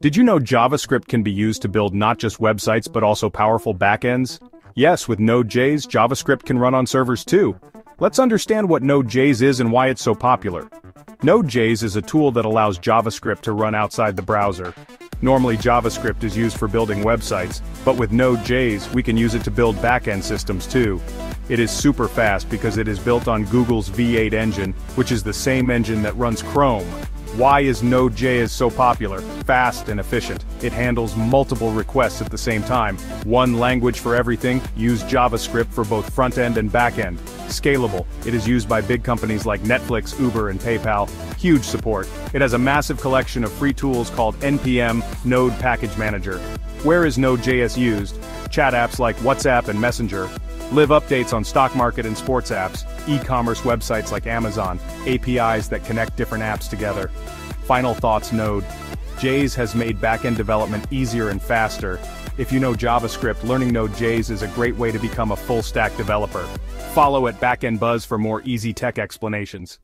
Did you know JavaScript can be used to build not just websites but also powerful backends? Yes, with Node.js, JavaScript can run on servers too. Let's understand what Node.js is and why it's so popular. Node.js is a tool that allows JavaScript to run outside the browser. Normally JavaScript is used for building websites, but with Node.js we can use it to build backend systems too. It is super fast because it is built on Google's V8 engine, which is the same engine that runs Chrome. Why is Node.js so popular, fast and efficient? It handles multiple requests at the same time. One language for everything, use JavaScript for both front-end and back-end. Scalable, it is used by big companies like Netflix, Uber and PayPal. Huge support. It has a massive collection of free tools called NPM Node Package Manager. Where is Node.js used? Chat apps like WhatsApp and Messenger, Live updates on stock market and sports apps, e-commerce websites like Amazon, APIs that connect different apps together. Final thoughts Node. Js has made backend development easier and faster. If you know JavaScript, learning Node.js is a great way to become a full-stack developer. Follow at Backend Buzz for more easy tech explanations.